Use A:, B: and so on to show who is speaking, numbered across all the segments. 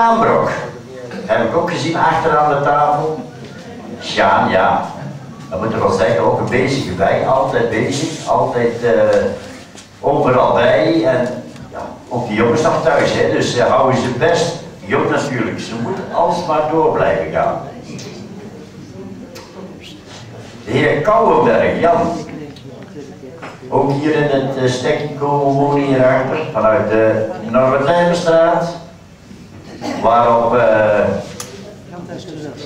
A: Aanbrok. Heb ik ook gezien achteraan de tafel. Sjaan, ja. Dat moet ik wel zeggen, ook een bezige bij. Altijd bezig, altijd uh, overal bij. En ja, ook die jongens nog thuis, hè. dus ze houden ze best jong natuurlijk. Ze moeten alsmaar door blijven gaan. De heer Kouwenberg, Jan. Ook hier in het uh, stekje komen wonen hierachter, vanuit de Noordlijnstraat. Waarop uh,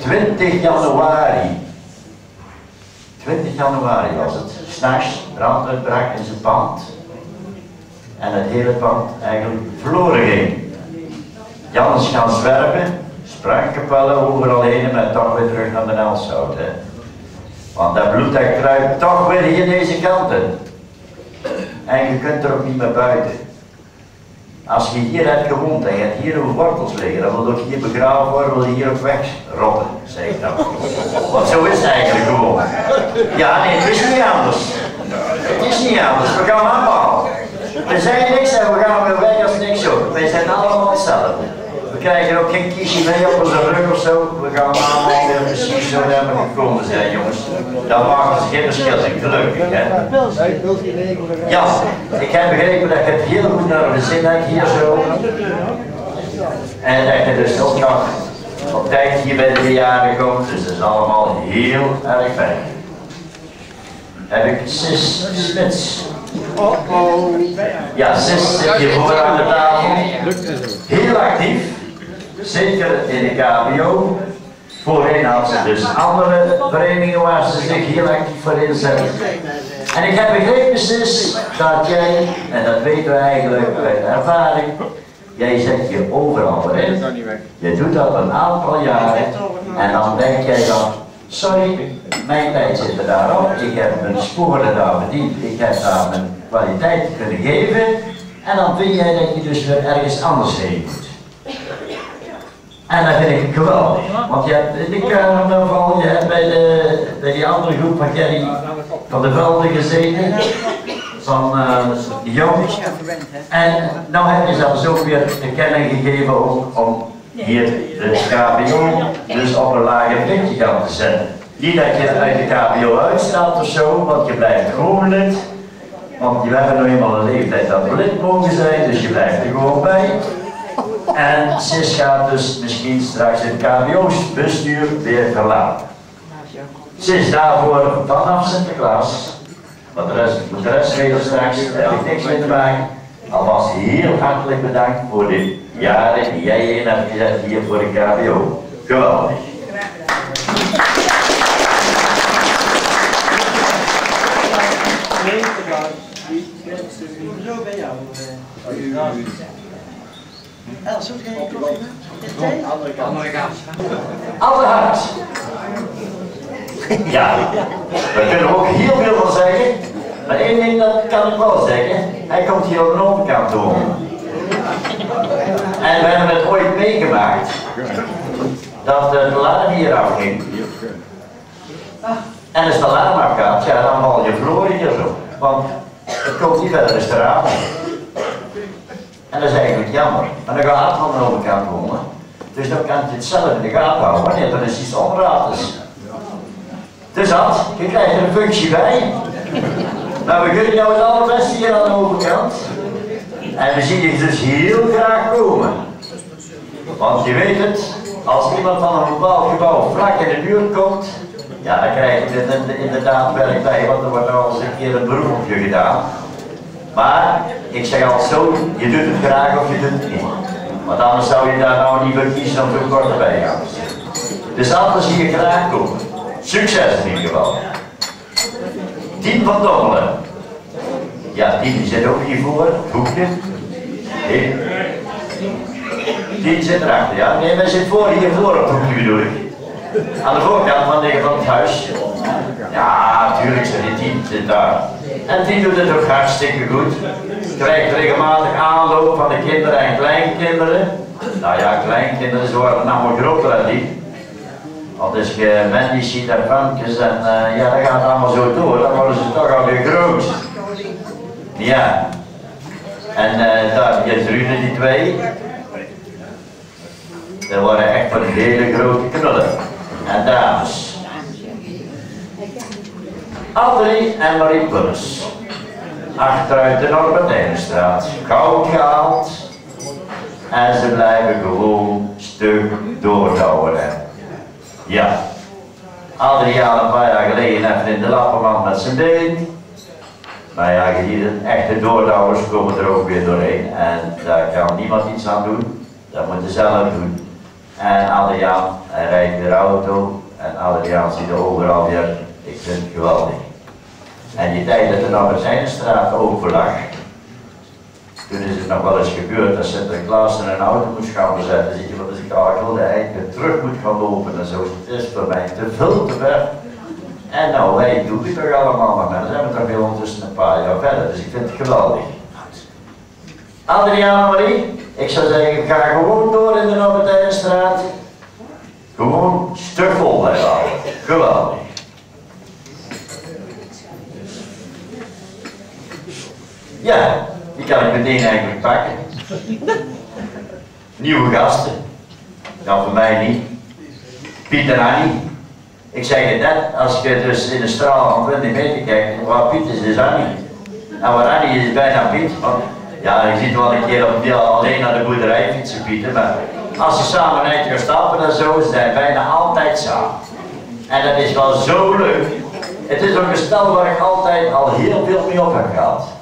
A: 20 januari, 20 januari was het, s'nachts brand uitbrak in zijn pand. En het hele pand eigenlijk verloren ging. Jan is gaan zwerven, spraakkapellen overal heen en toch weer terug naar de Elshout. Want dat bloed dat kruipt toch weer hier deze kanten. En je kunt er ook niet meer buiten. Als je hier hebt gewoond en je hebt hier een wortels liggen, dan wil ook hier begraven worden, wil je hier ook wegrotten, zeg ik dan. Want zo is het eigenlijk gewoon. Ja, nee, het is niet anders. Het is niet anders, we gaan aanbouwen. We zijn niks en we gaan weer weg als niks ook. Wij zijn allemaal hetzelfde. We krijgen ook geen kiesje mee op onze rug of zo. We gaan allemaal weer precies zo naar we gekomen zijn, jongens. Dat maakt dus geen verschil in, gelukkig. Hè? Ja, ik heb begrepen dat je het heel goed naar de zin hebt hier zo. En dat je dus ook nog op tijd hier bij de verjaardag komt. Dus dat is allemaal heel erg fijn. Heb ik Sis Smits. Oh. Ja, Sis zit hier voor aan de tafel. Heel actief. Zeker in de KBO. Voorheen had ze dus andere verenigingen waar ze zich heel actief voor inzetten. En ik heb begrepen, sis, dat jij, en dat weten we eigenlijk uit ervaring, jij zet je overal voor in. Je doet dat een aantal jaren en dan denk jij dan, sorry, mijn tijd zit er daarop, ik heb mijn sporen daar verdiend, ik heb daar mijn kwaliteit kunnen geven en dan vind jij dat je dus weer ergens anders heen moet. En dat vind ik geweldig. Want je hebt de carnaval, je hebt bij, de, bij die andere groep van Kerry van de Velden gezeten. Van uh, jongens. En nou heb je zelfs ook weer te kennen gegeven om hier de KBO dus op een lager pitje gaan te zetten. Niet dat je uit de KBO uitstaat of zo, want je blijft gewoon lid. Want je hebben nu eenmaal een leeftijd dat we lid mogen zijn, dus je blijft er gewoon bij. En Sis gaat dus misschien straks het KBO's bestuur weer verlaten. Sis daarvoor vanaf Sinterklaas, want de rest, de rest weet straks, heb ik niks mee te maken. Alvast heel hartelijk bedankt voor de jaren die jij in hebt gezet hier voor de KBO. Geweldig. Bij jou. Els, hoe ga je koffie Andere kant. Andere kant. Allerhard. Ja, we kunnen ook heel veel van zeggen. Maar één ding dat kan ik wel zeggen. Hij komt hier op de overkant door. En we hebben het ooit meegemaakt. Dat de alarm hier afging. En als de alarm afgaat, ja dan val je verloren hier zo. Want het komt niet verder de straat. En dat is eigenlijk jammer. Maar dan gaat van de overkant wonen. Dus dan kan je het zelf in de gaten houden wanneer er is iets onraad is. Dus dat, je krijgt er een functie bij. Maar we kunnen jou het allerbeste hier aan de overkant. En we zien je dus heel graag komen. Want je weet het, als iemand van een bepaald gebouw vlak in de buurt komt, ja, dan krijg je er inderdaad werk bij, want er wordt al eens een keer een beroep op je gedaan. Maar ik zeg altijd zo, je doet het graag of je doet het niet. Want anders zou je daar nou niet voor kiezen om veel korter bij gaan. Dus anders zie je graag komen. Succes in ieder geval. Tien van Dommelen. Ja, Tien zit ook hiervoor, hoekje. Nee. Tien zit erachter, ja. Nee, wij zitten voor hiervoor op hoekje bedoel ik. Aan de voorkant van, de, van het huis. Ja, natuurlijk zit die Tien daar. En die doet het ook hartstikke goed. Krijgt regelmatig aanloop van de kinderen en kleinkinderen. Nou ja, kleinkinderen, worden namelijk groter dan die. Want als je Mandy ziet en Famkes en uh, ja, dat gaat allemaal zo door, dan worden ze toch alweer groot. Ja. En uh, daar je Rune, die twee. Er waren echt van hele grote knullen. En dames. Adrie en Marie Puls. Achteruit de Norbertijnstraat. Koud gehaald. En ze blijven gewoon stuk doordouwen. Ja. Adriaan een paar jaar geleden even in de lappenmand met zijn been. Maar ja, je ziet het, echte doordouwers komen er ook weer doorheen. En daar kan niemand iets aan doen. Dat moet je zelf doen. En Adriaan, hij rijdt weer auto. En Adriaan ziet er overal weer. Ik vind het geweldig. En die tijd dat de Norbert open lag, toen is het nog wel eens gebeurd dat Sinterklaas in een auto moest gaan zetten. Zie je wat is ik al wilde eigenlijk terug moet gaan lopen en zo. Het is voor mij te veel te ver. En nou, wij doen het toch allemaal maar dan zijn we toch weer ondertussen een paar jaar verder. Dus ik vind het geweldig. Adriaan Marie, ik zou zeggen, ga gewoon door in de Norbert Gewoon stuk vol houden. Geweldig. Ja, die kan ik meteen eigenlijk pakken. Nieuwe gasten. Nou, voor mij niet. Piet en Annie. Ik zeg het net, als je dus in de straal van 20 meter kijkt, waar Piet is, is Annie. En waar Annie is, is bijna Piet. Want, ja, je ziet wel een keer op alleen naar de boerderij fietsen, Piet. Maar als ze samen uit gaan stappen en zo, ze zijn bijna altijd samen. En dat is wel zo leuk. Het is een spel waar ik altijd al heel veel mee op heb gehad.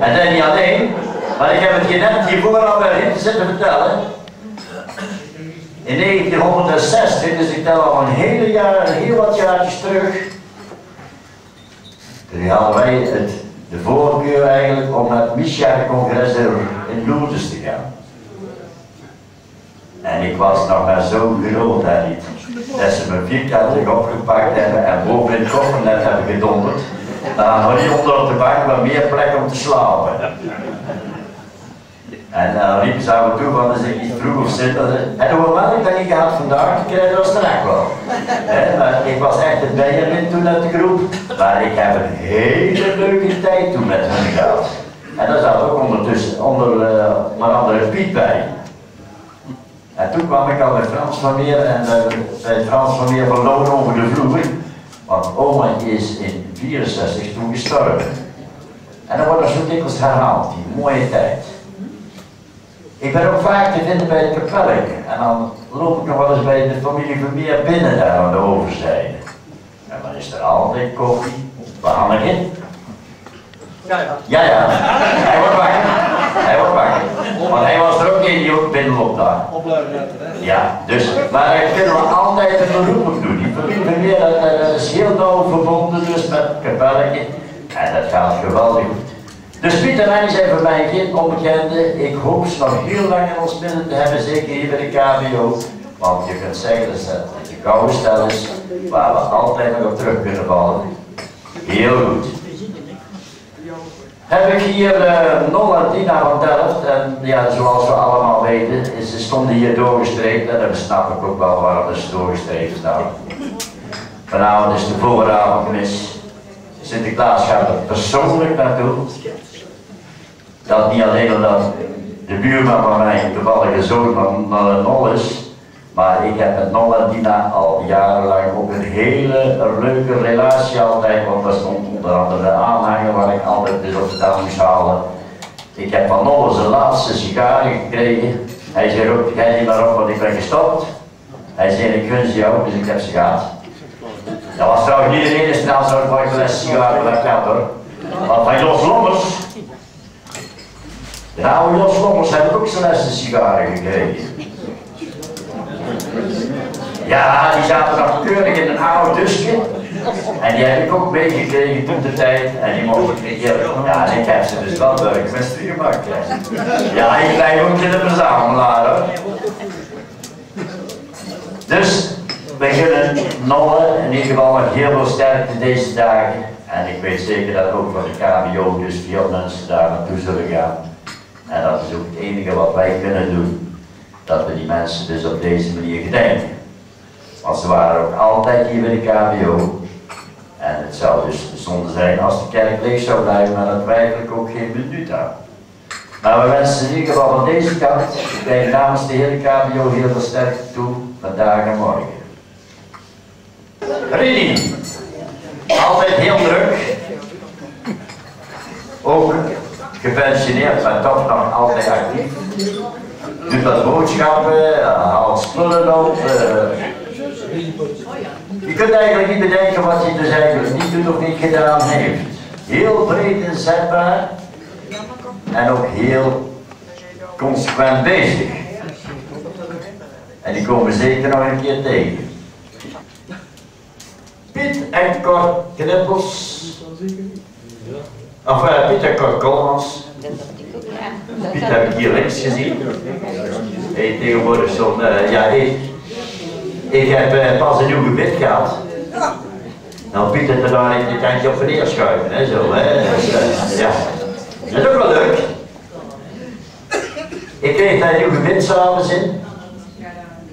A: En dat niet alleen, maar ik heb het je net hiervoor al bij zitten vertellen. In 1960, dus ik tel al een hele jaar, heel wat jaartjes terug, toen hadden wij het, de voorkeur eigenlijk om naar het Micha-congres in Lourdes te gaan. En ik was nog maar zo groot daar niet. Dat ze me vierkantig opgepakt hebben en boven in het koffernet hebben gedonderd. Dan had je onder op de bank maar meer plek om te slapen. En dan uh, riepen ze aan me toe van, als ik niet vroeg of zit, en hoewel ik dat niet gehad vandaag, ik krijg dat straks wel. maar ik was echt het Benjamin toen uit de groep, maar ik heb een hele leuke tijd toen met hen gehad. En daar zat ook ondertussen, onder, uh, maar andere Piet bij. En toen kwam ik al bij Frans van Meer en uh, bij Frans van Meer verloren over de vloer. Want oma is in 64 toen gestorven. En dan wordt er zo dikwijls herhaald, die mooie tijd. Ik ben ook vaak te vinden bij het kapelletje. En dan loop ik nog wel eens bij de familie Vermeer binnen daar aan de overzijde. En dan is er altijd koffie. Waar Hanneke? Ja, ja. Ja, ja. Hij wordt wakker. Hij wordt wakker. Want hij was er ook in die ook binnenloopt daar. Ja, dus, maar ik vind wel altijd een beroep doen. Die familie dat, is heel nauw verbonden dus met kapelletje. En dat gaat geweldig goed. Dus Piet en zijn voor mij geen onbekende. Ik hoop ze nog heel lang in ons midden te hebben, zeker hier bij de KBO. Want je kunt zeggen dat het een gouden stel is waar we altijd nog op terug kunnen vallen. Heel goed. Heb ik hier uh, Nolla Dina van Delft en ja, zoals we allemaal weten, is, ze stonden hier doorgestreept en dan snap ik ook wel waarom ze doorgestreept staan. Vanavond is de vooravondmis. Sinterklaas gaat er persoonlijk naartoe. Dat niet alleen omdat de buurman van mij toevallige zoon van Nol is, maar ik heb met Dina al jarenlang ook een hele leuke relatie altijd, want er stond onder andere de aanhanger waar ik altijd dus op de dag moest halen. Ik heb van Nol zijn laatste sigaren gekregen. Hij zei ook, jij niet maar op, want ik ben gestopt. Hij zei, ik gun ze jou, dus ik heb ze gehad. Dat was trouwens niet de enige snel zo'n les sigaren dat ik had hoor. Want van Jos Lommers, de oude Jos Lommers hebben ook zijn laatste sigaren gekregen. Ja, die zaten nog keurig in een oude dusje. En die heb ik ook meegekregen toen de tijd. En die mocht ik niet Ja, ik heb ze dus wel burgemeester gemaakt. Ja, ik blijf ook in de verzamelaar hoor. Dus we gunnen Nolle in ieder geval nog heel veel sterkte deze dagen. En ik weet zeker dat ook van de KBO dus veel mensen daar naartoe zullen gaan. En dat is ook het enige wat wij kunnen doen. Dat we die mensen dus op deze manier gedenken. Want ze waren ook altijd hier bij de KBO. En het zou dus zonde zijn als de kerk leeg zou blijven, maar dat ik ook geen minuut aan. Maar we wensen in ieder geval van deze kant, bij namens de hele KBO heel veel sterkte toe, vandaag en morgen. Rini, altijd heel druk. Ook gepensioneerd, maar toch nog altijd actief. Doet wat boodschappen, haalt spullen op. Je kunt eigenlijk niet bedenken wat hij dus eigenlijk niet doet of niet gedaan heeft. Heel breed inzetbaar en ook heel consequent bezig. En die komen zeker nog een keer tegen. Piet en Cor Knippels. Of uh, Piet en Cor Kolmans. Piet heb ik hier links gezien. Tegenwoordig zo'n, uh, ja, ik, ik heb pas een nieuw gebit gehad. Nou, Piet heeft er daar een kantje op neer schuiven, hè, zo, hè. Dus, uh, ja. Dat is ook wel leuk. Ik kreeg daar een nieuw gebit s'avonds in.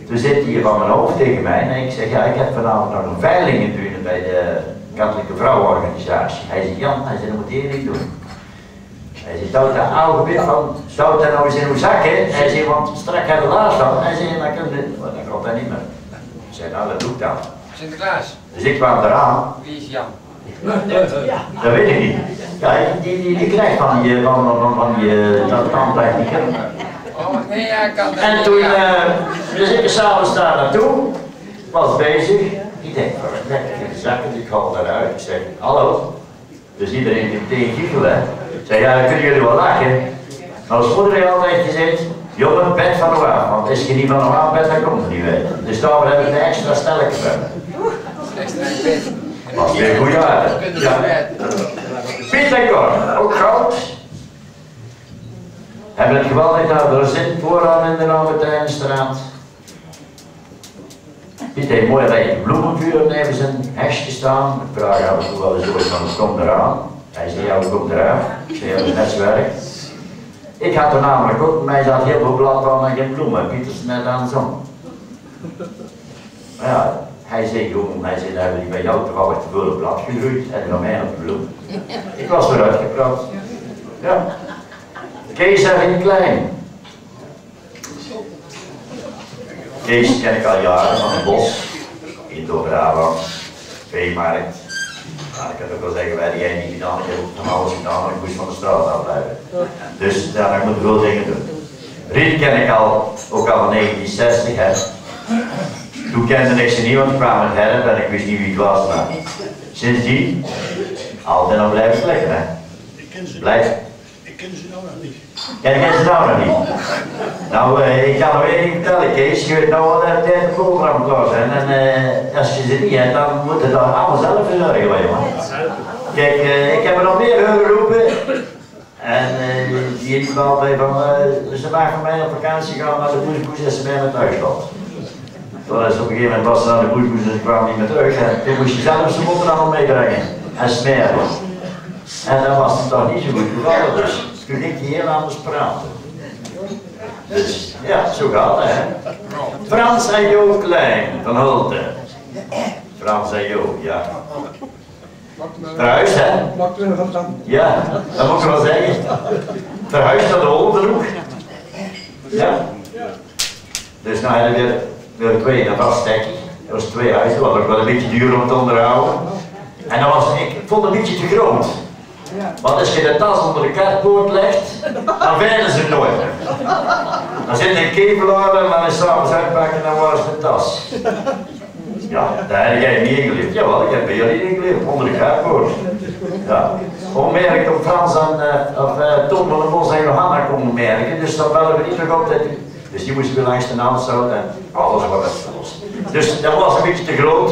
A: Toen zit hij van mijn hoofd tegen mij en ik zeg, ja, ik heb vanavond nog een veiling doen bij de katholieke vrouwenorganisatie. Hij zegt, Jan, hij zegt, dat moet niet doen. Hij zegt, stout dat oude gebit van, stout dat nou eens in uw zakken. Hij zegt, want straks hebben we laatst van. Hij zegt, dan kan dit, maar dan komt dat niet meer. Ik zei, nou, dat doe ik dan.
B: Sinterklaas.
A: Dus ik kwam eraan.
B: Wie is Jan?
A: Dat weet ik niet. Ja, die, die, die krijgt van die, van, van, van die, dat tandtechniek.
B: Oh, nee, ja, ik kan dat
A: En
B: niet,
A: toen, uh, dus ik s'avonds daar naartoe, was bezig. Ik denk, wat lekker in de zakken, ik haal eruit. Ik zeg, hallo. Dus iedereen die tegen giechelen. Ik zeg, ja, dan kunnen jullie wel lachen. Maar als moeder heeft altijd gezegd, jongen, bed van hoe af. Want als je niet van hoe af bent, dan komt het niet weer. Dus daar hebben we een extra stelletje van.
B: Extra bed.
A: Was weer goed jaar.
B: Kunnen
A: Ja.
B: we bed.
A: Piet en Cor, ook goud. Hebben het geweldig gedaan. Er zit vooraan in de Albertijnstraat. Piet heeft mooi bij bloemenvuur nemen zijn hesje staan. Ik vraag af en toe wel eens ooit van, kom eraan. Hij zei, ja, kom eraan. Ik zei, dat is net. Ik had er namelijk ook, mij zat heel veel blad en geen bloemen. Piet is net aan de zon. Maar ja, hij zei, jongen, hij zei, dan hebben die bij jou toevallig te veel blad gegroeid en bij mij op de bloem. Ik was weer uitgepraat. Ja. Kees en Klein. Kees ken ik al jaren van het bos, in Brabant, veemarkt. Ik kan ook wel zeggen, wij die jij niet gedaan, ik heb ook van alles gedaan, maar ik moest van de straat afblijven. Dus ik moet veel dingen doen. Riet ken ik al, ook al van 1960, hè. Toen kende ik ze niet, want ik kwam met herp en ik wist niet wie het was, maar sindsdien, altijd nog blijven liggen, hè.
C: Ik
A: Blijf.
C: Ken ze nou
A: nou nog niet? Nou, eh, ik kan nog één vertellen, Kees. Je weet nou er tijd het programma klaar zijn. En eh, als je ze niet hebt, dan moet je dat allemaal zelf verzorgen, jongen. Kijk, eh, ik heb er nog meer horen roepen. En die heeft wel bij van, ze maken van mij op vakantie gaan naar de boezekoes en bij thuis gehad. Toen is op een gegeven moment was ze naar de boezekoes en ze kwamen niet meer terug. En toen moest je zelf zijn boterham meebrengen en smeren. En dat was het toch niet zo goed gevallen, dus toen heel anders praten. Dus ja, zo gaat het hè. Frans en Jo Klein van Holte. Frans en Jo, ja. Verhuisd hè? Ja, dat moet ik wel zeggen. Verhuisd naar de Holterhoek. Ja. Dus nou hebben we weer twee, dat was stekkie. Dat was twee huizen, dat ook wel een beetje duur om te onderhouden. En dat was, ik vond het een beetje te groot. Want als je de tas onder de kartpoort legt, dan veilen ze nooit. Dan zit een kevelaar en dan is s'avonds uitpakken en dan was het de tas. Ja, daar heb jij niet ingeleefd. Jawel, ik heb bij jullie ingeleefd, onder de kartpoort. Ja. Onmerk op Frans en uh, uh, Tom van der Bos en Johanna konden merken, dus dan bellen we niet nog altijd. Dus die moesten weer langs de Naaldzout en alles wat het los. Dus dat was een beetje te groot.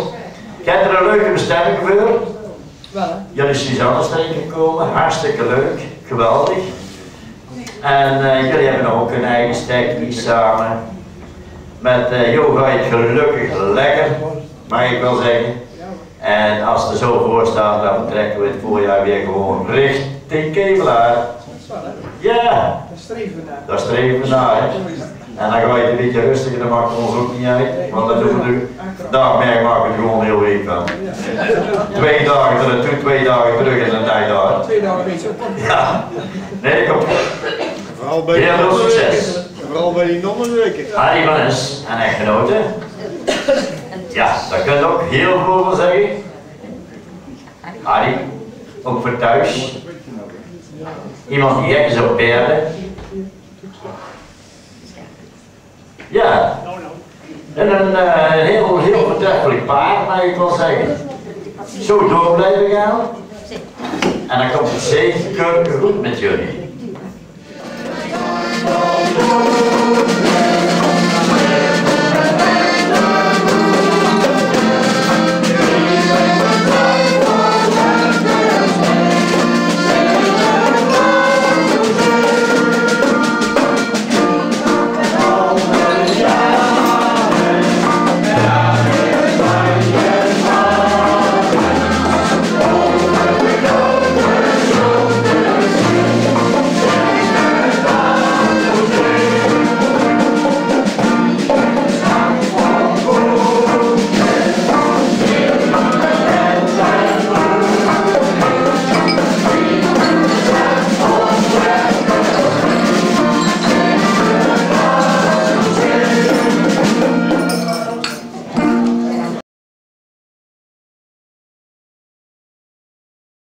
A: Ik heb er een leuke bestemming voor. Jullie is Suzanne erin gekomen, hartstikke leuk, geweldig. En uh, jullie hebben ook een eigen stekkie samen. Met uh, Jo ga je het gelukkig lekker, mag ik wel zeggen. En als het er zo voor staat, dan trekken we het voorjaar weer gewoon richting Kevelaar. Ja, daar streven we naar. Hè. En dan ga je het een beetje rustiger, dat maakt ons ook niet uit. Want dat doen we nu. Daar merk maken we gewoon heel week van. Twee dagen er naartoe, twee dagen terug en een tijd daar.
D: Twee dagen bezig.
A: Ja, nee, kom.
C: Vooral
D: Vooral bij
A: Heel veel succes.
D: Vooral bij die nonnen werken.
A: Harry van Is en echtgenote. Ja, daar kun je ook heel veel van zeggen. Harry, ook voor thuis. Iemand die gek is op paarden. Ja, en een eh, heel, heel paard, mag ik wel zeggen. Zo door blijven gaan. En dan komt het zeker goed met jullie.